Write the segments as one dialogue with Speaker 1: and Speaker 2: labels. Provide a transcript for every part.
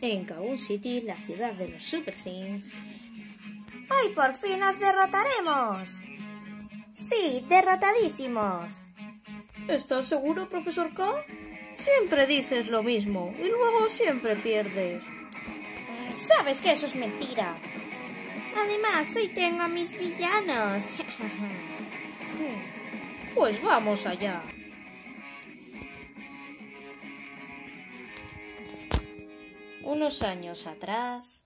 Speaker 1: en Kaboom City, la ciudad de los Super Things.
Speaker 2: ¡Ay, por fin nos derrotaremos! Sí, derrotadísimos.
Speaker 1: ¿Estás seguro, profesor K? Siempre dices lo mismo y luego siempre pierdes.
Speaker 2: Eh, Sabes que eso es mentira. Además, hoy tengo a mis villanos.
Speaker 1: Pues vamos allá. Unos años atrás.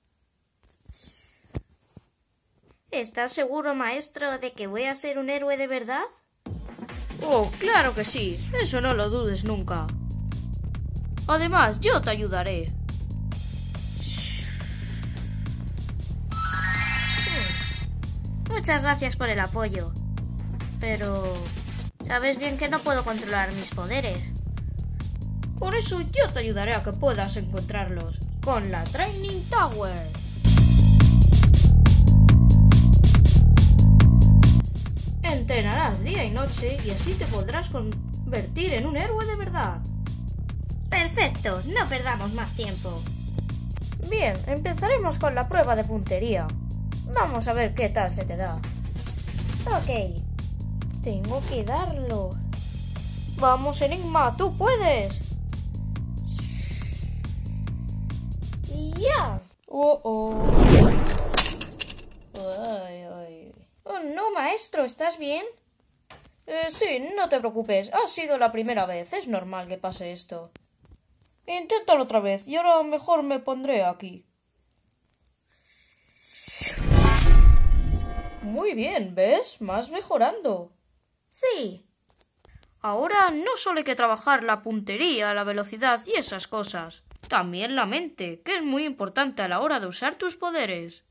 Speaker 2: ¿Estás seguro, maestro, de que voy a ser un héroe de verdad?
Speaker 1: Oh, claro que sí. Eso no lo dudes nunca. Además, yo te ayudaré.
Speaker 2: Muchas gracias por el apoyo. Pero... Sabes bien que no puedo controlar mis poderes.
Speaker 1: Por eso yo te ayudaré a que puedas encontrarlos con la Training Tower. Entrenarás día y noche y así te podrás convertir en un héroe de verdad.
Speaker 2: Perfecto, no perdamos más tiempo.
Speaker 1: Bien, empezaremos con la prueba de puntería. Vamos a ver qué tal se te da.
Speaker 2: Ok.
Speaker 1: Tengo que darlo. Vamos, Enigma, tú puedes.
Speaker 2: ¡Ya!
Speaker 1: Oh, oh. Ay, ay. Oh, no, maestro, ¿estás bien? Eh, sí, no te preocupes. Ha sido la primera vez. Es normal que pase esto. Inténtalo otra vez y ahora mejor me pondré aquí. Muy bien, ¿ves? Más mejorando.
Speaker 2: Sí.
Speaker 1: Ahora no solo hay que trabajar la puntería, la velocidad y esas cosas. También la mente, que es muy importante a la hora de usar tus poderes.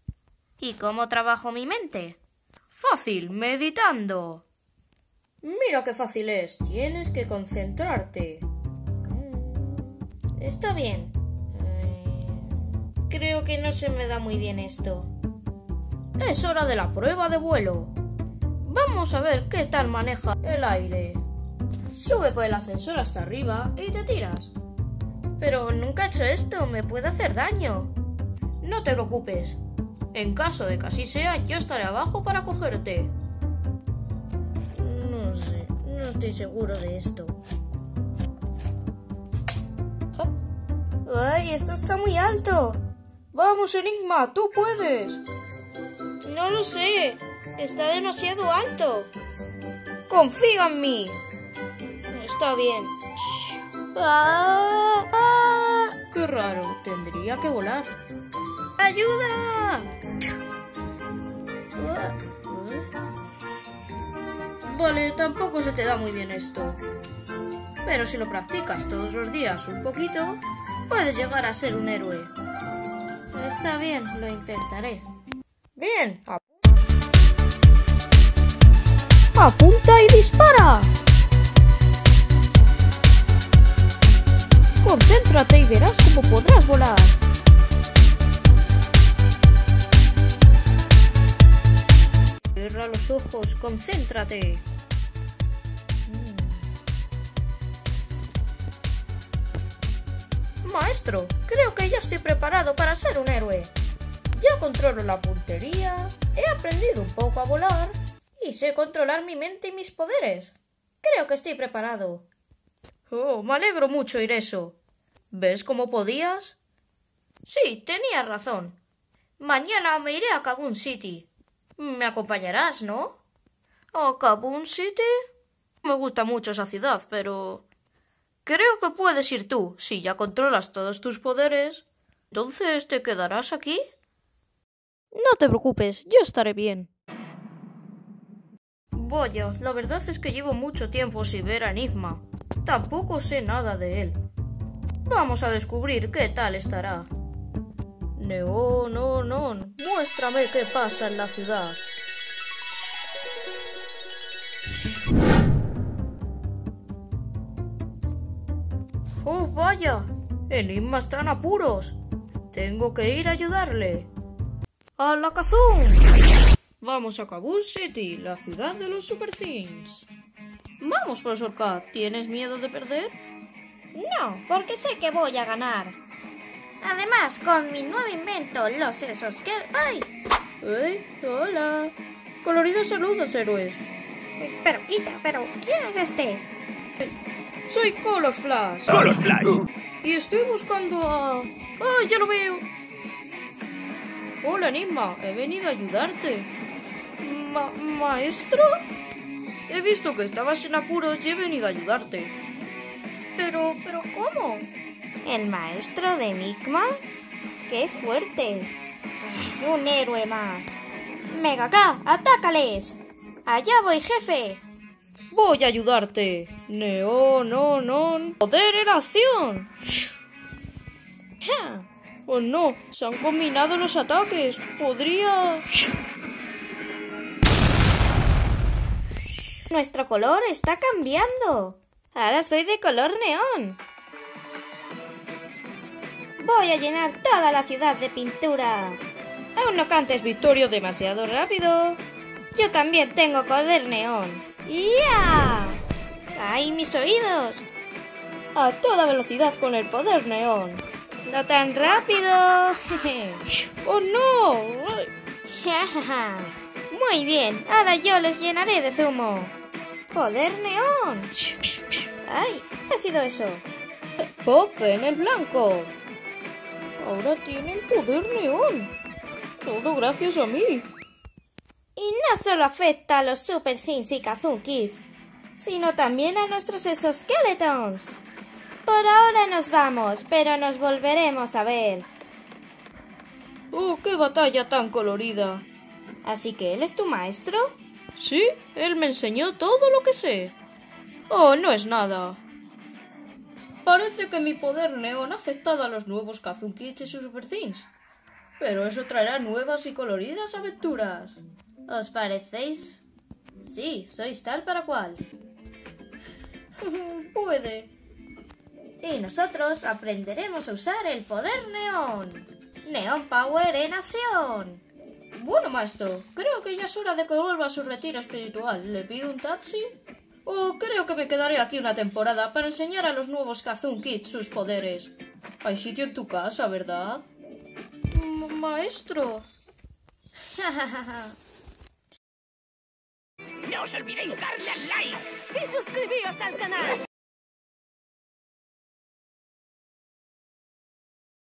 Speaker 2: ¿Y cómo trabajo mi mente?
Speaker 1: Fácil, meditando. Mira qué fácil es. Tienes que concentrarte.
Speaker 2: Mm, Está bien. Eh, Creo que no se me da muy bien esto.
Speaker 1: Es hora de la prueba de vuelo. Vamos a ver qué tal maneja el aire. Sube por el ascensor hasta arriba y te tiras.
Speaker 2: Pero nunca he hecho esto, me puede hacer daño.
Speaker 1: No te preocupes. En caso de que así sea, yo estaré abajo para cogerte.
Speaker 2: No sé, no estoy seguro de esto. ¡Ay, esto está muy alto!
Speaker 1: Vamos, Enigma, tú puedes.
Speaker 2: No lo sé, está demasiado alto.
Speaker 1: Confía en mí.
Speaker 2: Está bien. ¡Ah! ¡Ah!
Speaker 1: Qué raro, tendría que volar.
Speaker 2: ¡Ayuda!
Speaker 1: Vale, tampoco se te da muy bien esto. Pero si lo practicas todos los días un poquito, puedes llegar a ser un héroe.
Speaker 2: Está bien, lo intentaré.
Speaker 1: Bien. ap- Apunta y dispara. Concéntrate y verás cómo podrás volar. Cierra los ojos, concéntrate. Mm. Maestro, creo que ya estoy preparado para ser un héroe. Ya controlo la puntería, he aprendido un poco a volar y sé controlar mi mente y mis poderes. Creo que estoy preparado. Oh, me alegro mucho oír eso. ¿Ves cómo podías? Sí, tenías razón. Mañana me iré a Kaboom City. Me acompañarás, ¿no? ¿A Kaboom City? Me gusta mucho esa ciudad, pero... Creo que puedes ir tú, si ya controlas todos tus poderes. Entonces, ¿te quedarás aquí? No te preocupes, yo estaré bien. Vaya, la verdad es que llevo mucho tiempo sin ver a Enigma. Tampoco sé nada de él. Vamos a descubrir qué tal estará. Neón, no, no. Muéstrame qué pasa en la ciudad. ¡Oh, vaya! Enigma está en apuros. Tengo que ir a ayudarle. ¡A la Kazoo! Vamos a Kaboom City, la ciudad de los Super Things. Vamos, profesor K. ¿Tienes miedo de perder?
Speaker 2: No, porque sé que voy a ganar. Además, con mi nuevo invento, los sesos que... ¡Ay!
Speaker 1: ¡Ey! ¡Hola! Coloridos saludos, héroes.
Speaker 2: Pero quita, pero ¿quién es este?
Speaker 1: Soy Color Flash.
Speaker 3: Color Flash.
Speaker 1: Y estoy buscando a... ¡Ah, ya lo veo! Hola, Enigma. He venido a ayudarte. Ma- ¿Maestro? He visto que estabas en apuros y he venido a ayudarte. Pero, pero ¿cómo?
Speaker 2: ¿El maestro de Enigma? ¡Qué fuerte! Un héroe más. Megaka, atácales. Allá voy, jefe.
Speaker 1: Voy a ayudarte. Neón, no, no. Poder en acción.
Speaker 2: Ja.
Speaker 1: Oh no, se han combinado los ataques. Podría...
Speaker 2: Nuestro color está cambiando. Ahora soy de color neón. Voy a llenar toda la ciudad de pintura.
Speaker 1: Aún no cantes victoria demasiado rápido.
Speaker 2: Yo también tengo poder neón. ¡Ya! ¡Ay, mis oídos!
Speaker 1: A toda velocidad con el poder neón.
Speaker 2: ¡No tan rápido!
Speaker 1: ¡Oh no!
Speaker 2: Muy bien, ahora yo les llenaré de zumo. ¡Poder neón! ¡Ay! ¿Qué ha sido eso?
Speaker 1: Pop en el blanco. Ahora tienen poder neón. Todo gracias a mí.
Speaker 2: Y no solo afecta a los Super Things y Kazoo Kids, sino también a nuestros exoskeletons. Por ahora nos vamos, pero nos volveremos a ver.
Speaker 1: ¡Oh, qué batalla tan colorida!
Speaker 2: Así que él es tu maestro.
Speaker 1: Sí, él me enseñó todo lo que sé. Oh, no es nada. Parece que mi poder neón ha afectado a los nuevos Kazoo Kids y sus Super Things. Pero eso traerá nuevas y coloridas aventuras. ¿Os parecéis? Sí, sois tal para cual. Puede.
Speaker 2: Y nosotros aprenderemos a usar el poder neón. Neon Power en acción.
Speaker 1: Bueno, maestro, creo que ya es hora de que vuelva a su retiro espiritual. ¿Le pido un taxi? O creo que me quedaré aquí una temporada para enseñar a los nuevos Kazoo Kids sus poderes. Hay sitio en tu casa, ¿verdad? M- maestro.
Speaker 3: No os olvidéis darle al like.
Speaker 4: y suscribíos al canal.